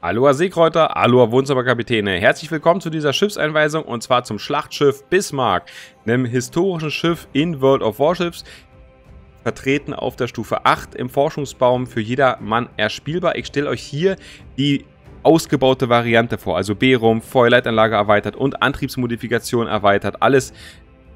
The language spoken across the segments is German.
Aloha Seekräuter, Aloha Wohnzimmerkapitäne. Herzlich willkommen zu dieser Schiffseinweisung und zwar zum Schlachtschiff Bismarck, einem historischen Schiff in World of Warships, vertreten auf der Stufe 8 im Forschungsbaum, für jedermann erspielbar. Ich stelle euch hier die ausgebaute Variante vor, also B-Rum, Feuerleitanlage erweitert und Antriebsmodifikation erweitert, alles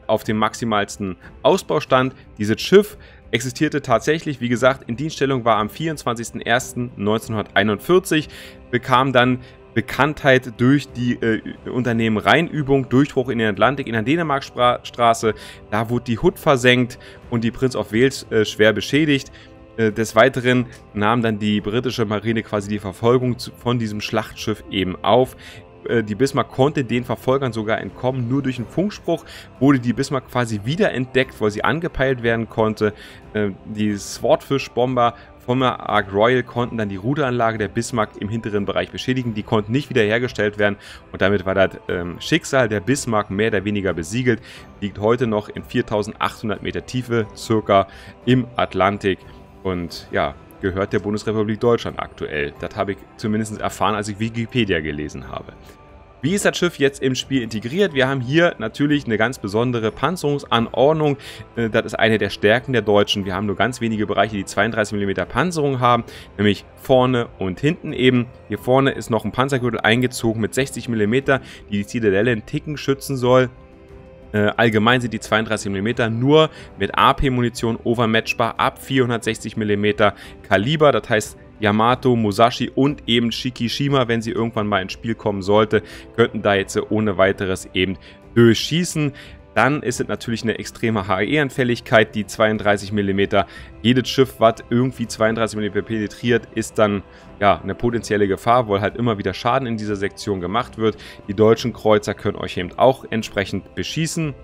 auf dem maximalsten Ausbaustand. Dieses Schiff existierte tatsächlich, wie gesagt, in Dienststellung war am 24.01.1941, bekam dann Bekanntheit durch die äh, Unternehmen Rheinübung, Durchbruch in den Atlantik, in der Dänemarkstraße. Da wurde die Hood versenkt und die Prince of Wales äh, schwer beschädigt. Äh, des Weiteren nahm dann die britische Marine quasi die Verfolgung zu, von diesem Schlachtschiff eben auf. Äh, die Bismarck konnte den Verfolgern sogar entkommen. Nur durch einen Funkspruch wurde die Bismarck quasi wiederentdeckt, weil sie angepeilt werden konnte. Äh, die Swordfish-Bomber der Ark Royal konnten dann die Ruderanlage der Bismarck im hinteren Bereich beschädigen. Die konnten nicht wiederhergestellt werden und damit war das ähm, Schicksal der Bismarck mehr oder weniger besiegelt. Liegt heute noch in 4800 Meter Tiefe circa im Atlantik und ja, gehört der Bundesrepublik Deutschland aktuell. Das habe ich zumindest erfahren, als ich Wikipedia gelesen habe. Wie ist das Schiff jetzt im Spiel integriert? Wir haben hier natürlich eine ganz besondere Panzerungsanordnung. Äh, das ist eine der Stärken der Deutschen. Wir haben nur ganz wenige Bereiche, die 32 mm Panzerung haben, nämlich vorne und hinten eben. Hier vorne ist noch ein Panzergürtel eingezogen mit 60 mm, die die Zitadelle einen Ticken schützen soll. Äh, allgemein sind die 32 mm nur mit AP-Munition overmatchbar ab 460 mm Kaliber. Das heißt, Yamato, Musashi und eben Shikishima, wenn sie irgendwann mal ins Spiel kommen sollte, könnten da jetzt ohne weiteres eben durchschießen. Dann ist es natürlich eine extreme HE-Anfälligkeit, die 32 mm. Jedes Schiff, was irgendwie 32 mm penetriert, ist dann ja eine potenzielle Gefahr, weil halt immer wieder Schaden in dieser Sektion gemacht wird. Die deutschen Kreuzer können euch eben auch entsprechend beschießen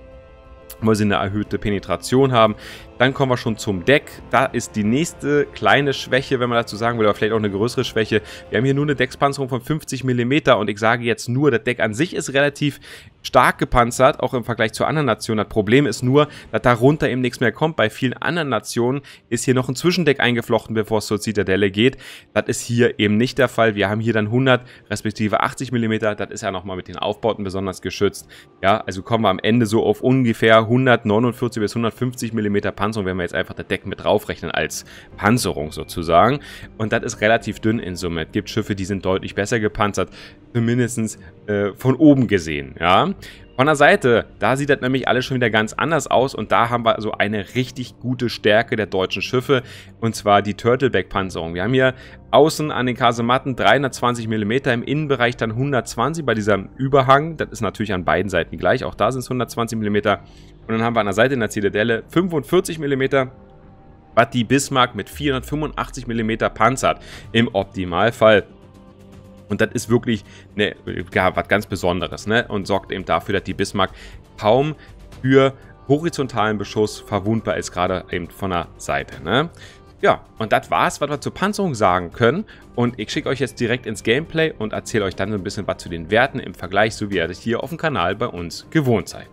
weil sie eine erhöhte Penetration haben. Dann kommen wir schon zum Deck. Da ist die nächste kleine Schwäche, wenn man dazu sagen will, aber vielleicht auch eine größere Schwäche. Wir haben hier nur eine Deckspanzerung von 50 mm und ich sage jetzt nur, das Deck an sich ist relativ stark gepanzert, auch im Vergleich zu anderen Nationen. Das Problem ist nur, dass darunter eben nichts mehr kommt. Bei vielen anderen Nationen ist hier noch ein Zwischendeck eingeflochten, bevor es zur Zitadelle geht. Das ist hier eben nicht der Fall. Wir haben hier dann 100 respektive 80 mm. Das ist ja nochmal mit den Aufbauten besonders geschützt. Ja, also kommen wir am Ende so auf ungefähr 149 bis 150 mm Panzerung, wenn wir jetzt einfach das Deck mit draufrechnen als Panzerung sozusagen. Und das ist relativ dünn in Summe. Es gibt Schiffe, die sind deutlich besser gepanzert, zumindest äh, von oben gesehen, ja. Von der Seite, da sieht das nämlich alles schon wieder ganz anders aus und da haben wir also eine richtig gute Stärke der deutschen Schiffe und zwar die Turtleback-Panzerung. Wir haben hier außen an den Kasematten 320 mm, im Innenbereich dann 120 bei diesem Überhang. Das ist natürlich an beiden Seiten gleich, auch da sind es 120 mm. Und dann haben wir an der Seite in der Zitadelle 45 mm, was die Bismarck mit 485 mm panzert im Optimalfall. Und das ist wirklich ne, ja, was ganz Besonderes ne? und sorgt eben dafür, dass die Bismarck kaum für horizontalen Beschuss verwundbar ist, gerade eben von der Seite. Ne? Ja, und das war's, was wir zur Panzerung sagen können. Und ich schicke euch jetzt direkt ins Gameplay und erzähle euch dann so ein bisschen was zu den Werten im Vergleich, so wie ihr das hier auf dem Kanal bei uns gewohnt seid.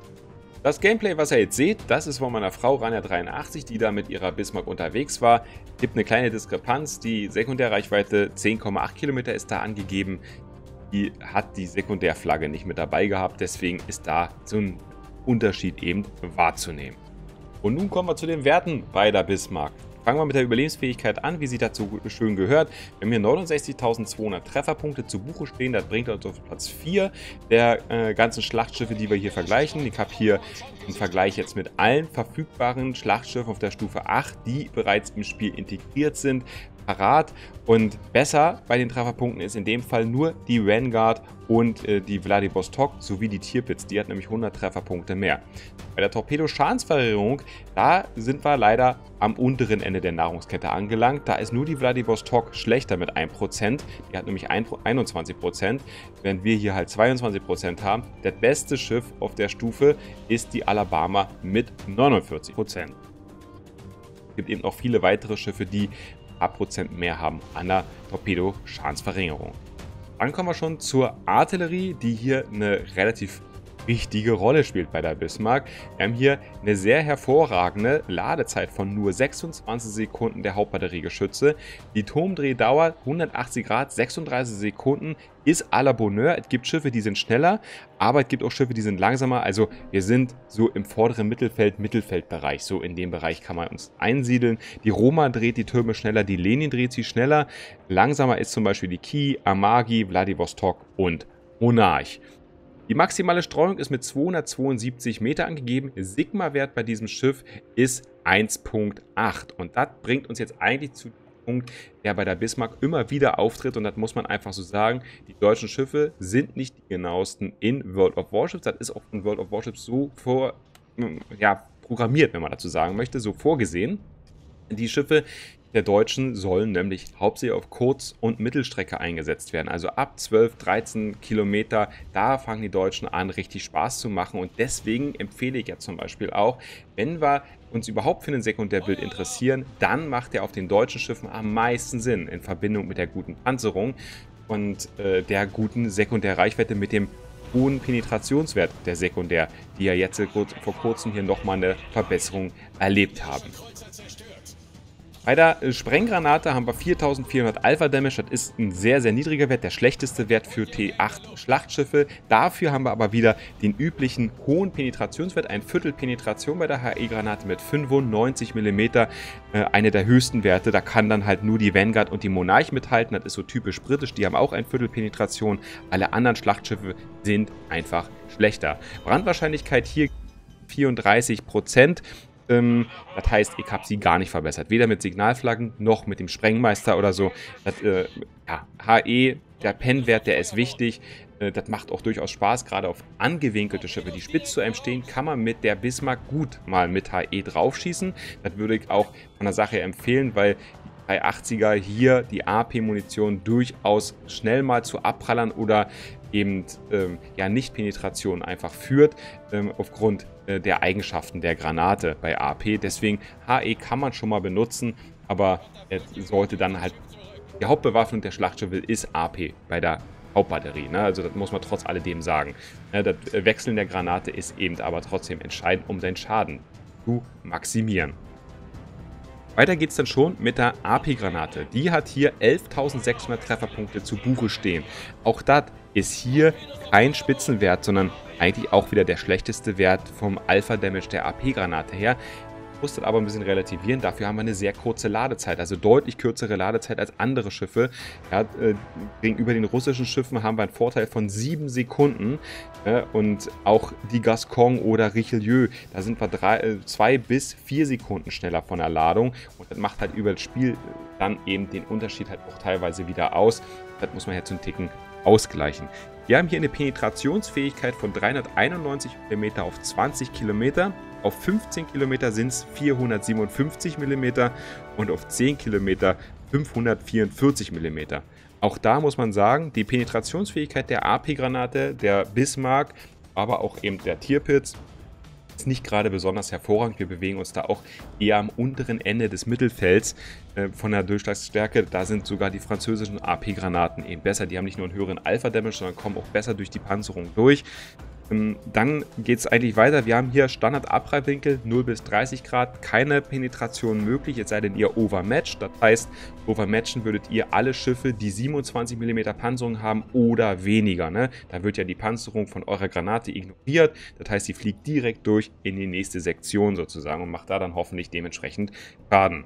Das Gameplay, was ihr jetzt seht, das ist von meiner Frau Rania83, die da mit ihrer Bismarck unterwegs war. Gibt eine kleine Diskrepanz. Die Sekundärreichweite 10,8 Kilometer ist da angegeben. Die hat die Sekundärflagge nicht mit dabei gehabt, deswegen ist da so ein Unterschied eben wahrzunehmen. Und nun kommen wir zu den Werten bei der Bismarck. Fangen wir mit der Überlebensfähigkeit an, wie sie dazu schön gehört. Wir haben hier 69.200 Trefferpunkte zu Buche stehen. Das bringt uns auf Platz 4 der äh, ganzen Schlachtschiffe, die wir hier vergleichen. Ich habe hier im Vergleich jetzt mit allen verfügbaren Schlachtschiffen auf der Stufe 8, die bereits im Spiel integriert sind, parat. Und besser bei den Trefferpunkten ist in dem Fall nur die Vanguard und äh, die Vladivostok sowie die Tierpitz. Die hat nämlich 100 Trefferpunkte mehr. Bei der Torpedo-Schadensverringerung, da sind wir leider am unteren Ende der Nahrungskette angelangt. Da ist nur die Vladivostok schlechter mit 1%. Die hat nämlich 21%, während wir hier halt 22% haben. Das beste Schiff auf der Stufe ist die Alabama mit 49%. Es gibt eben auch viele weitere Schiffe, die paar Prozent mehr haben an der Torpedo-Schadensverringerung. Dann kommen wir schon zur Artillerie, die hier eine relativ wichtige Rolle spielt bei der Bismarck. Wir haben hier eine sehr hervorragende Ladezeit von nur 26 Sekunden der Hauptbatteriegeschütze. Die Turmdrehdauer 180 Grad, 36 Sekunden ist à la Bonheur. Es gibt Schiffe, die sind schneller, aber es gibt auch Schiffe, die sind langsamer. Also wir sind so im vorderen Mittelfeld, Mittelfeldbereich. So in dem Bereich kann man uns einsiedeln. Die Roma dreht die Türme schneller, die Lenin dreht sie schneller. Langsamer ist zum Beispiel die Ki, Amagi, Vladivostok und Monarch. Die maximale Streuung ist mit 272 Meter angegeben. Sigma-Wert bei diesem Schiff ist 1.8. Und das bringt uns jetzt eigentlich zu dem Punkt, der bei der Bismarck immer wieder auftritt. Und das muss man einfach so sagen. Die deutschen Schiffe sind nicht die genauesten in World of Warships. Das ist auch in World of Warships so vor, ja, programmiert, wenn man dazu sagen möchte, so vorgesehen. Die Schiffe, der Deutschen sollen nämlich hauptsächlich auf Kurz- und Mittelstrecke eingesetzt werden. Also ab 12, 13 Kilometer, da fangen die Deutschen an, richtig Spaß zu machen. Und deswegen empfehle ich ja zum Beispiel auch, wenn wir uns überhaupt für ein Sekundärbild interessieren, dann macht er auf den deutschen Schiffen am meisten Sinn in Verbindung mit der guten Panzerung und äh, der guten Sekundärreichweite mit dem hohen Penetrationswert der Sekundär, die ja jetzt vor kurzem hier nochmal eine Verbesserung erlebt haben. Bei der äh, Sprenggranate haben wir 4400 Alpha Damage. Das ist ein sehr, sehr niedriger Wert, der schlechteste Wert für T8 Schlachtschiffe. Dafür haben wir aber wieder den üblichen hohen Penetrationswert, ein Viertel Penetration bei der HE-Granate mit 95 mm. Äh, eine der höchsten Werte. Da kann dann halt nur die Vanguard und die Monarch mithalten. Das ist so typisch britisch. Die haben auch ein Viertel Penetration. Alle anderen Schlachtschiffe sind einfach schlechter. Brandwahrscheinlichkeit hier 34 Prozent. Ähm, das heißt, ich habe sie gar nicht verbessert. Weder mit Signalflaggen noch mit dem Sprengmeister oder so. Das, äh, ja, HE, der Pennwert, der ist wichtig. Äh, das macht auch durchaus Spaß, gerade auf angewinkelte Schiffe, die spitz zu einem stehen, kann man mit der Bismarck gut mal mit HE draufschießen. Das würde ich auch von der Sache empfehlen, weil 380er hier die AP-Munition durchaus schnell mal zu abprallern oder eben ähm, ja nicht Penetration einfach führt ähm, aufgrund äh, der Eigenschaften der Granate bei AP. Deswegen HE kann man schon mal benutzen, aber es sollte dann halt die Hauptbewaffnung der Schlachtschiffe ist AP bei der Hauptbatterie. Ne? Also das muss man trotz alledem sagen. Ne? Das Wechseln der Granate ist eben aber trotzdem entscheidend, um seinen Schaden zu maximieren. Weiter geht es dann schon mit der AP-Granate. Die hat hier 11.600 Trefferpunkte zu Buche stehen. Auch das ist hier kein Spitzenwert, sondern eigentlich auch wieder der schlechteste Wert vom Alpha-Damage der AP-Granate her muss das aber ein bisschen relativieren. Dafür haben wir eine sehr kurze Ladezeit, also deutlich kürzere Ladezeit als andere Schiffe. Ja, äh, gegenüber den russischen Schiffen haben wir einen Vorteil von 7 Sekunden. Ja, und auch die Gascon oder Richelieu, da sind wir 2 äh, bis 4 Sekunden schneller von der Ladung. Und das macht halt über das Spiel dann eben den Unterschied halt auch teilweise wieder aus. Das muss man jetzt einen Ticken ausgleichen. Wir haben hier eine Penetrationsfähigkeit von 391 mm auf 20 Kilometer. Auf 15 Kilometer sind es 457 mm und auf 10 Kilometer 544 mm. Auch da muss man sagen, die Penetrationsfähigkeit der AP-Granate, der Bismarck, aber auch eben der Tierpitz ist nicht gerade besonders hervorragend. Wir bewegen uns da auch eher am unteren Ende des Mittelfelds äh, von der Durchschlagsstärke. Da sind sogar die französischen AP-Granaten eben besser. Die haben nicht nur einen höheren Alpha-Damage, sondern kommen auch besser durch die Panzerung durch. Ähm, dann geht es eigentlich weiter. Wir haben hier Standard-Abprallwinkel 0 bis 30 Grad, keine Penetration möglich, es sei denn ihr overmatcht. Das heißt, overmatchen würdet ihr alle Schiffe, die 27 mm Panzerung haben oder weniger. Ne? Da wird ja die Panzerung von eurer Granate ignoriert. Das heißt, sie fliegt direkt durch in die nächste Sektion sozusagen und macht da dann hoffentlich dementsprechend Schaden.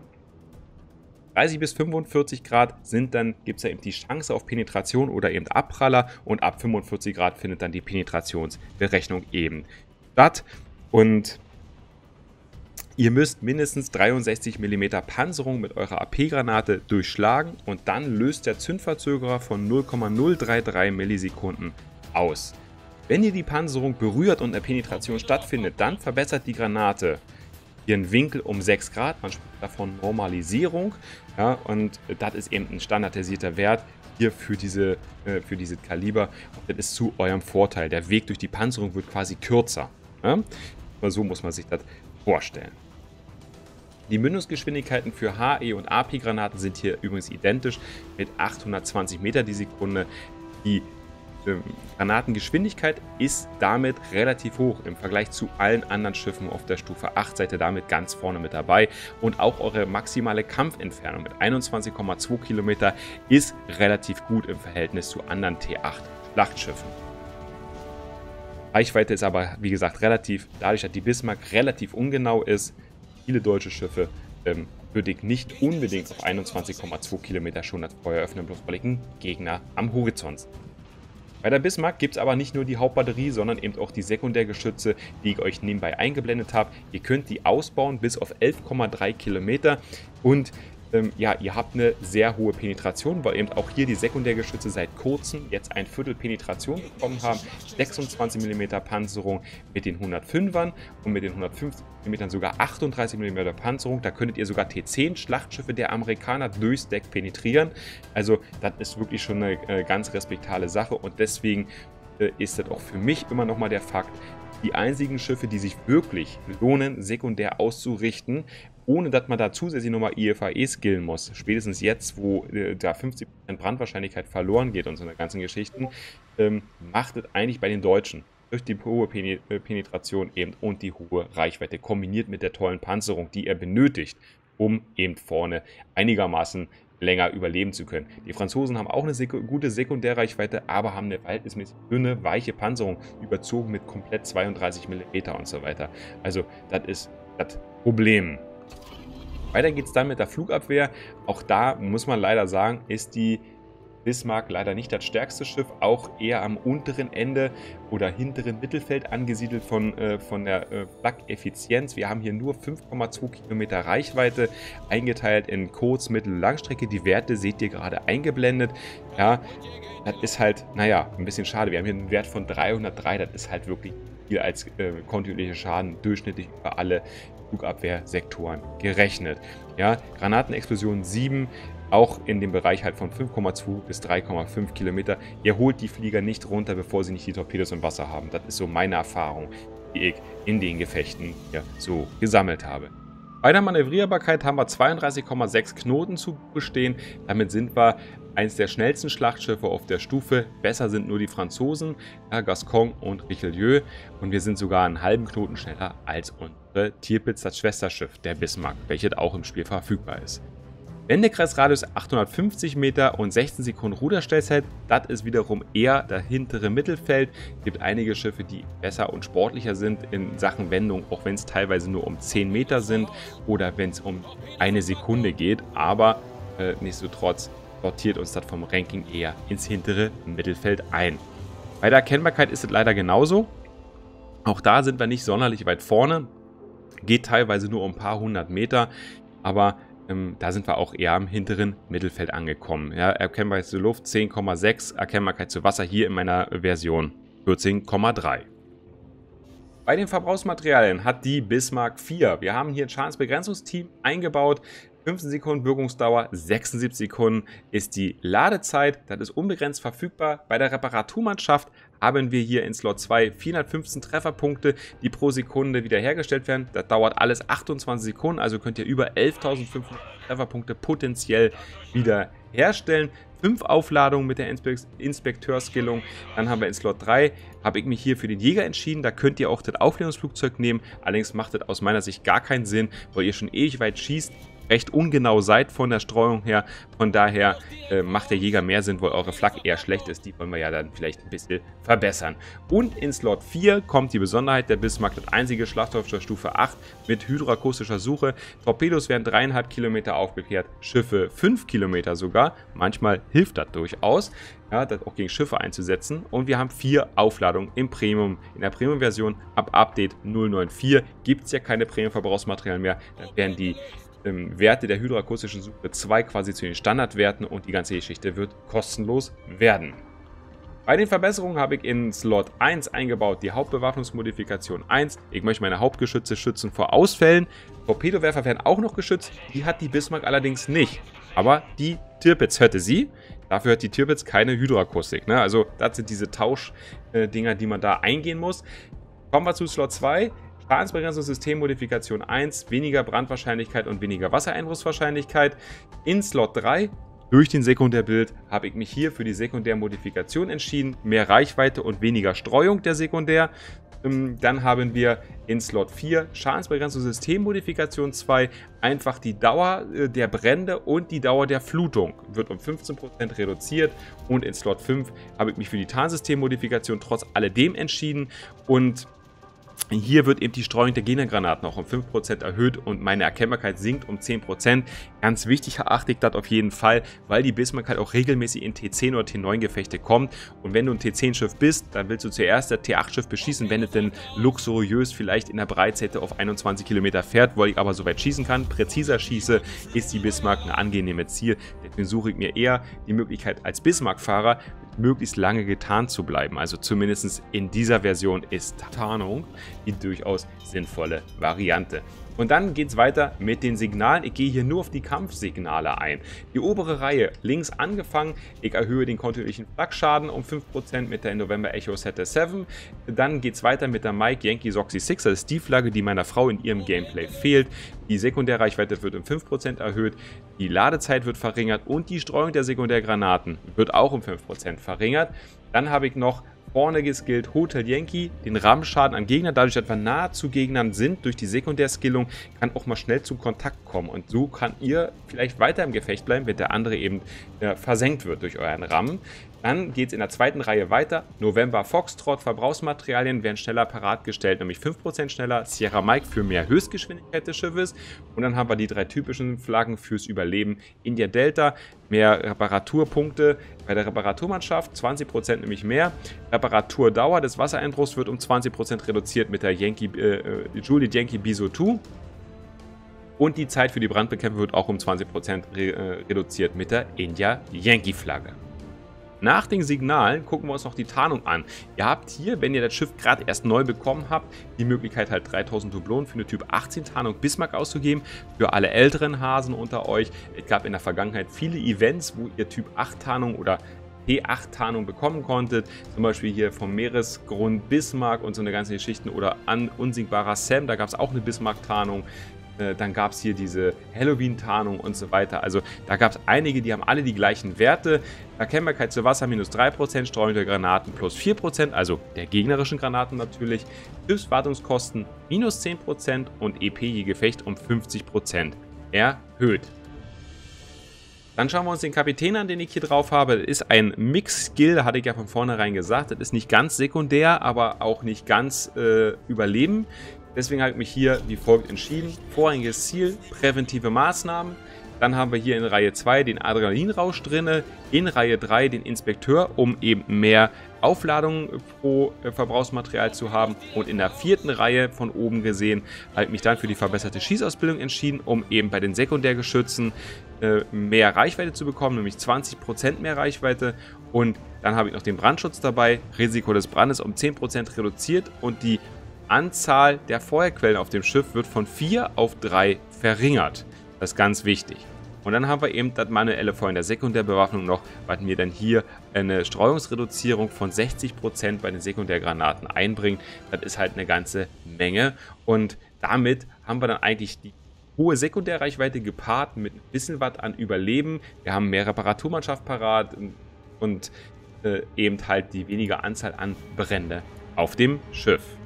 30 bis 45 Grad sind dann, gibt es ja eben die Chance auf Penetration oder eben Abpraller und ab 45 Grad findet dann die Penetrationsberechnung eben statt. Und Ihr müsst mindestens 63 mm Panzerung mit eurer AP-Granate durchschlagen und dann löst der Zündverzögerer von 0,033 Millisekunden aus. Wenn ihr die Panzerung berührt und eine Penetration stattfindet, dann verbessert die Granate ihren Winkel um 6 Grad. Man spricht davon Normalisierung. Ja, und das ist eben ein standardisierter Wert hier für diese, äh, für diese Kaliber. Und das ist zu eurem Vorteil. Der Weg durch die Panzerung wird quasi kürzer. Ja? So muss man sich das vorstellen. Die Mündungsgeschwindigkeiten für HE und AP-Granaten sind hier übrigens identisch mit 820 Meter die Sekunde. Die Granatengeschwindigkeit ist damit relativ hoch im Vergleich zu allen anderen Schiffen auf der Stufe 8. Seid ihr damit ganz vorne mit dabei. Und auch eure maximale Kampfentfernung mit 21,2 Kilometer ist relativ gut im Verhältnis zu anderen T8 Schlachtschiffen. Reichweite ist aber, wie gesagt, relativ, dadurch, dass die Bismarck relativ ungenau ist, viele deutsche Schiffe ähm, würde ich nicht unbedingt auf 21,2 Kilometer schon das Feuer öffnen, bloß weil ich einen Gegner am Horizont bei der Bismarck gibt es aber nicht nur die Hauptbatterie, sondern eben auch die Sekundärgeschütze, die ich euch nebenbei eingeblendet habe. Ihr könnt die ausbauen bis auf 11,3 Kilometer und ähm, ja, ihr habt eine sehr hohe Penetration, weil eben auch hier die Sekundärgeschütze seit kurzem jetzt ein Viertel Penetration bekommen haben. 26 mm Panzerung mit den 105ern und mit den 150 mm sogar 38 mm Panzerung. Da könntet ihr sogar T10 Schlachtschiffe der Amerikaner durchs Deck penetrieren. Also das ist wirklich schon eine äh, ganz respektable Sache und deswegen äh, ist das auch für mich immer nochmal der Fakt, die einzigen Schiffe, die sich wirklich lohnen, sekundär auszurichten, ohne dass man da zusätzlich nochmal IFAE skillen muss. Spätestens jetzt, wo äh, da 50% Brandwahrscheinlichkeit verloren geht und so eine ganzen Geschichten, ähm, macht es eigentlich bei den Deutschen durch die hohe äh, Penetration eben und die hohe Reichweite kombiniert mit der tollen Panzerung, die er benötigt, um eben vorne einigermaßen länger überleben zu können. Die Franzosen haben auch eine sek gute Sekundärreichweite, aber haben eine verhältnismäßig dünne, weiche Panzerung, überzogen mit komplett 32 mm und so weiter. Also das ist das Problem. Weiter geht es dann mit der Flugabwehr. Auch da muss man leider sagen, ist die Bismarck leider nicht das stärkste Schiff, auch eher am unteren Ende oder hinteren Mittelfeld angesiedelt von, äh, von der äh, Flak-Effizienz. Wir haben hier nur 5,2 Kilometer Reichweite, eingeteilt in Kurz-, Mittel- Langstrecke. Die Werte seht ihr gerade eingeblendet. Ja, das ist halt, naja, ein bisschen schade. Wir haben hier einen Wert von 303, das ist halt wirklich viel als äh, kontinuierlicher Schaden durchschnittlich über alle Flugabwehrsektoren gerechnet. Ja, Granatenexplosion 7, auch in dem Bereich halt von 5,2 bis 3,5 Kilometer. Ihr holt die Flieger nicht runter, bevor sie nicht die Torpedos im Wasser haben. Das ist so meine Erfahrung, die ich in den Gefechten ja, so gesammelt habe. Bei der Manövrierbarkeit haben wir 32,6 Knoten zu bestehen. Damit sind wir eines der schnellsten Schlachtschiffe auf der Stufe. Besser sind nur die Franzosen, ja, Gascon und Richelieu. Und wir sind sogar einen halben Knoten schneller als unsere Tirpitz, das Schwesterschiff der Bismarck, welches auch im Spiel verfügbar ist. Wendekreisradius 850 Meter und 16 Sekunden Ruderstellzeit. Das ist wiederum eher das hintere Mittelfeld. Es gibt einige Schiffe, die besser und sportlicher sind in Sachen Wendung, auch wenn es teilweise nur um 10 Meter sind oder wenn es um eine Sekunde geht. Aber äh, nichtsdestotrotz sortiert uns das vom Ranking eher ins hintere Mittelfeld ein. Bei der Erkennbarkeit ist es leider genauso. Auch da sind wir nicht sonderlich weit vorne. Geht teilweise nur um ein paar hundert Meter. Aber ähm, da sind wir auch eher im hinteren Mittelfeld angekommen. Ja, Erkennbarkeit zur Luft 10,6, Erkennbarkeit zu Wasser hier in meiner Version 14,3. Bei den Verbrauchsmaterialien hat die Bismarck 4. Wir haben hier ein Schadensbegrenzungsteam eingebaut. 15 Sekunden Wirkungsdauer, 76 Sekunden ist die Ladezeit. Das ist unbegrenzt verfügbar. Bei der Reparaturmannschaft haben wir hier in Slot 2 415 Trefferpunkte, die pro Sekunde wiederhergestellt werden. Das dauert alles 28 Sekunden, also könnt ihr über 11.500 Trefferpunkte potenziell wiederherstellen. Fünf Aufladungen mit der Inspekteurskillung. Dann haben wir in Slot 3, habe ich mich hier für den Jäger entschieden. Da könnt ihr auch das Aufklärungsflugzeug nehmen. Allerdings macht das aus meiner Sicht gar keinen Sinn, weil ihr schon ewig weit schießt recht ungenau seid von der Streuung her. Von daher äh, macht der Jäger mehr Sinn, weil eure Flak eher schlecht ist. Die wollen wir ja dann vielleicht ein bisschen verbessern. Und in Slot 4 kommt die Besonderheit der Bismarck, das einzige Schlachtschiff der Stufe 8 mit hydroakustischer Suche. Torpedos werden dreieinhalb Kilometer aufgeklärt, Schiffe 5 Kilometer sogar. Manchmal hilft das durchaus. Ja, das auch gegen Schiffe einzusetzen. Und wir haben vier Aufladungen im Premium. In der Premium-Version ab Update 094 gibt es ja keine Premium-Verbrauchsmaterialien mehr. Dann werden die ähm, Werte der hydroakustischen Suche 2 quasi zu den Standardwerten und die ganze Geschichte wird kostenlos werden. Bei den Verbesserungen habe ich in Slot 1 eingebaut die Hauptbewaffnungsmodifikation 1. Ich möchte meine Hauptgeschütze schützen vor Ausfällen. Torpedowerfer werden auch noch geschützt, die hat die Bismarck allerdings nicht. Aber die Tirpitz hätte sie. Dafür hat die Tirpitz keine Hydroakustik. Ne? Also das sind diese Tauschdinger, die man da eingehen muss. Kommen wir zu Slot 2. Schadensbegrenzung Systemmodifikation 1, weniger Brandwahrscheinlichkeit und weniger Wassereinbruchswahrscheinlichkeit. In Slot 3 Durch den Sekundärbild habe ich mich hier für die Sekundärmodifikation entschieden. Mehr Reichweite und weniger Streuung der Sekundär. Ähm, dann haben wir in Slot 4 Schadensbegrenzung Systemmodifikation 2 einfach die Dauer äh, der Brände und die Dauer der Flutung wird um 15% reduziert und in Slot 5 habe ich mich für die Tarnsystemmodifikation trotz alledem entschieden und hier wird eben die Streuung der Gegnergranaten auch um 5% erhöht und meine Erkennbarkeit sinkt um 10%. Ganz wichtig erachte ich das auf jeden Fall, weil die Bismarck halt auch regelmäßig in T10 oder T9 Gefechte kommt. Und wenn du ein T10-Schiff bist, dann willst du zuerst das T8-Schiff beschießen, wenn es denn luxuriös vielleicht in der Breitseite auf 21 Kilometer fährt, wo ich aber so weit schießen kann. Präziser schieße, ist die Bismarck ein angenehmes Ziel. Deswegen suche ich mir eher die Möglichkeit als Bismarck-Fahrer möglichst lange getarnt zu bleiben. Also zumindest in dieser Version ist Tarnung die durchaus sinnvolle Variante. Und dann geht es weiter mit den Signalen. Ich gehe hier nur auf die Kampfsignale ein. Die obere Reihe links angefangen. Ich erhöhe den kontinuierlichen Flagschaden um 5% mit der November Echo Setter 7. Dann geht es weiter mit der Mike Yankee Soxy 6. Das ist die Flagge, die meiner Frau in ihrem Gameplay fehlt. Die Sekundärreichweite wird um 5% erhöht. Die Ladezeit wird verringert und die Streuung der Sekundärgranaten wird auch um 5% verringert. Dann habe ich noch Vorne geskillt Hotel Yankee, den Rammschaden an Gegner, dadurch, dass wir nahe zu Gegnern sind, durch die Sekundärskillung, kann auch mal schnell zum Kontakt kommen. Und so kann ihr vielleicht weiter im Gefecht bleiben, wenn der andere eben äh, versenkt wird durch euren Ramm. Dann geht es in der zweiten Reihe weiter. November Foxtrot, Verbrauchsmaterialien werden schneller parat gestellt, nämlich 5% schneller. Sierra Mike für mehr Höchstgeschwindigkeit des Schiffes. Und dann haben wir die drei typischen Flaggen fürs Überleben. India Delta, mehr Reparaturpunkte bei der Reparaturmannschaft, 20% nämlich mehr. Reparaturdauer des Wassereinbruchs wird um 20% reduziert mit der Yankee, äh, äh Julie Yankee Biso 2. Und die Zeit für die Brandbekämpfung wird auch um 20% re äh, reduziert mit der India Yankee Flagge. Nach den Signalen gucken wir uns noch die Tarnung an. Ihr habt hier, wenn ihr das Schiff gerade erst neu bekommen habt, die Möglichkeit halt 3000 Dublonen für eine Typ 18 Tarnung Bismarck auszugeben. Für alle älteren Hasen unter euch. Es gab in der Vergangenheit viele Events, wo ihr Typ 8 Tarnung oder P8-Tarnung bekommen konntet. Zum Beispiel hier vom Meeresgrund Bismarck und so eine ganze Geschichten oder an unsinkbarer Sam, da gab es auch eine Bismarck-Tarnung. Äh, dann gab es hier diese Halloween-Tarnung und so weiter. Also da gab es einige, die haben alle die gleichen Werte. Erkennbarkeit zu Wasser minus 3%, Streuung der Granaten plus 4%, also der gegnerischen Granaten natürlich. Schiffswartungskosten minus 10% und EP je Gefecht um 50% erhöht. Dann schauen wir uns den Kapitän an, den ich hier drauf habe. Das ist ein Mix-Skill, hatte ich ja von vornherein gesagt. Das ist nicht ganz sekundär, aber auch nicht ganz äh, überleben. Deswegen habe ich mich hier wie folgt entschieden. Vorrangiges Ziel, präventive Maßnahmen. Dann haben wir hier in Reihe 2 den Adrenalinrausch drin, in Reihe 3 den Inspekteur, um eben mehr Aufladung pro äh, Verbrauchsmaterial zu haben. Und in der vierten Reihe von oben gesehen habe ich mich dann für die verbesserte Schießausbildung entschieden, um eben bei den Sekundärgeschützen äh, mehr Reichweite zu bekommen, nämlich 20% mehr Reichweite. Und dann habe ich noch den Brandschutz dabei, Risiko des Brandes um 10% reduziert und die Anzahl der Feuerquellen auf dem Schiff wird von 4 auf 3 verringert. Das ist ganz wichtig. Und dann haben wir eben das manuelle Feuer in der Sekundärbewaffnung noch, was mir dann hier eine Streuungsreduzierung von 60% bei den Sekundärgranaten einbringt. Das ist halt eine ganze Menge. Und damit haben wir dann eigentlich die hohe Sekundärreichweite gepaart mit ein bisschen was an Überleben. Wir haben mehr Reparaturmannschaft parat und äh, eben halt die weniger Anzahl an Brände auf dem Schiff.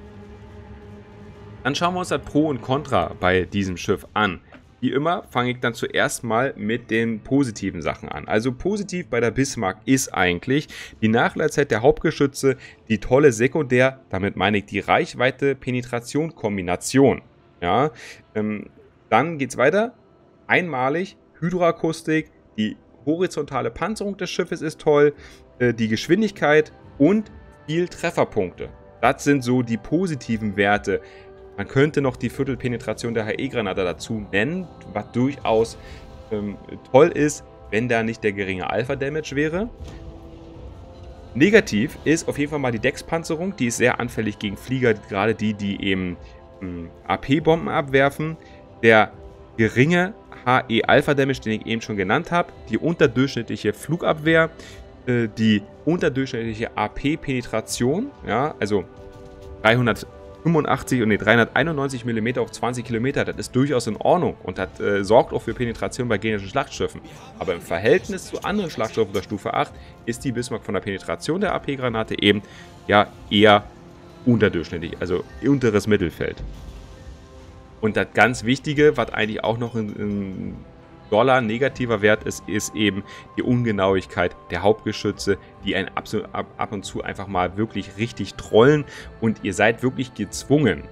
Dann schauen wir uns das Pro und Contra bei diesem Schiff an. Wie immer fange ich dann zuerst mal mit den positiven Sachen an. Also positiv bei der Bismarck ist eigentlich die Nachladezeit der Hauptgeschütze, die tolle Sekundär, damit meine ich die Reichweite-Penetration-Kombination. Ja, ähm, dann geht es weiter. Einmalig Hydroakustik, die horizontale Panzerung des Schiffes ist toll, äh, die Geschwindigkeit und viel Trefferpunkte. Das sind so die positiven Werte. Man könnte noch die Viertelpenetration der HE-Granate dazu nennen, was durchaus ähm, toll ist, wenn da nicht der geringe Alpha-Damage wäre. Negativ ist auf jeden Fall mal die Deckspanzerung. Die ist sehr anfällig gegen Flieger, gerade die, die eben ähm, AP-Bomben abwerfen. Der geringe HE-Alpha-Damage, den ich eben schon genannt habe. Die unterdurchschnittliche Flugabwehr. Äh, die unterdurchschnittliche AP-Penetration. Ja, also 300 85 und nee, 391 mm auf 20 Kilometer, das ist durchaus in Ordnung und das äh, sorgt auch für Penetration bei genischen Schlachtschiffen. Aber im Verhältnis zu anderen Schlachtschiffen der Stufe 8 ist die Bismarck von der Penetration der AP-Granate eben ja eher unterdurchschnittlich, also unteres Mittelfeld. Und das ganz Wichtige, was eigentlich auch noch ein, ein Dollar negativer Wert ist, ist eben die Ungenauigkeit der Hauptgeschütze, die einen ab, ab und zu einfach mal wirklich richtig trollen und ihr seid wirklich gezwungen,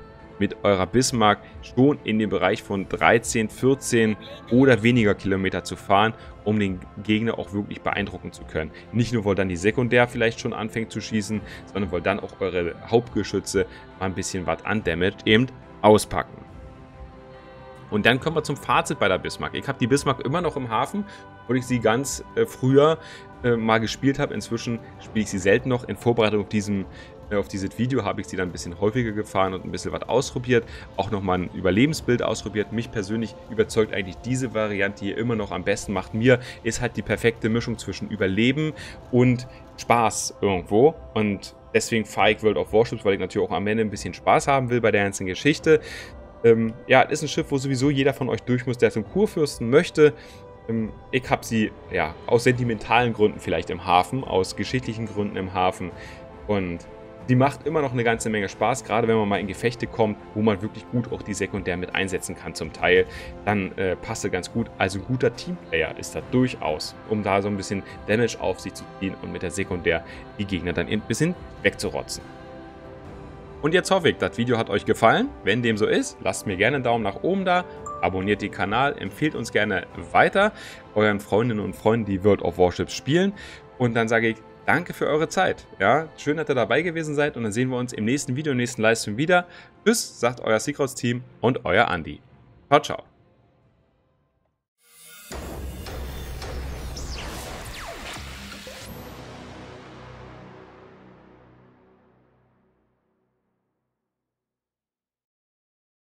mit eurer Bismarck schon in den Bereich von 13, 14 oder weniger Kilometer zu fahren, um den Gegner auch wirklich beeindrucken zu können. Nicht nur, weil dann die Sekundär vielleicht schon anfängt zu schießen, sondern weil dann auch eure Hauptgeschütze mal ein bisschen was an Damage eben auspacken. Und dann kommen wir zum Fazit bei der Bismarck. Ich habe die Bismarck immer noch im Hafen, obwohl ich sie ganz äh, früher äh, mal gespielt habe. Inzwischen spiele ich sie selten noch. In Vorbereitung auf, diesem, äh, auf dieses Video habe ich sie dann ein bisschen häufiger gefahren und ein bisschen was ausprobiert. Auch nochmal ein Überlebensbild ausprobiert. Mich persönlich überzeugt eigentlich diese Variante hier immer noch am besten. Macht mir, ist halt die perfekte Mischung zwischen Überleben und Spaß irgendwo. Und Deswegen fahre ich World of Warships, weil ich natürlich auch am Ende ein bisschen Spaß haben will bei der ganzen Geschichte. Ähm, ja, ist ein Schiff, wo sowieso jeder von euch durch muss, der zum Kurfürsten möchte. Ähm, ich habe sie, ja, aus sentimentalen Gründen vielleicht im Hafen, aus geschichtlichen Gründen im Hafen. Und die macht immer noch eine ganze Menge Spaß, gerade wenn man mal in Gefechte kommt, wo man wirklich gut auch die Sekundär mit einsetzen kann zum Teil. Dann äh, passt sie ganz gut. Also ein guter Teamplayer ist da durchaus, um da so ein bisschen Damage auf sich zu ziehen und mit der Sekundär die Gegner dann ein bisschen wegzurotzen. Und jetzt hoffe ich, das Video hat euch gefallen. Wenn dem so ist, lasst mir gerne einen Daumen nach oben da, abonniert den Kanal, empfehlt uns gerne weiter euren Freundinnen und Freunden, die World of Warships spielen. Und dann sage ich danke für eure Zeit. Ja, schön, dass ihr dabei gewesen seid und dann sehen wir uns im nächsten Video, im nächsten Livestream wieder. Tschüss, sagt euer Secrets Team und euer Andi. Ciao, ciao.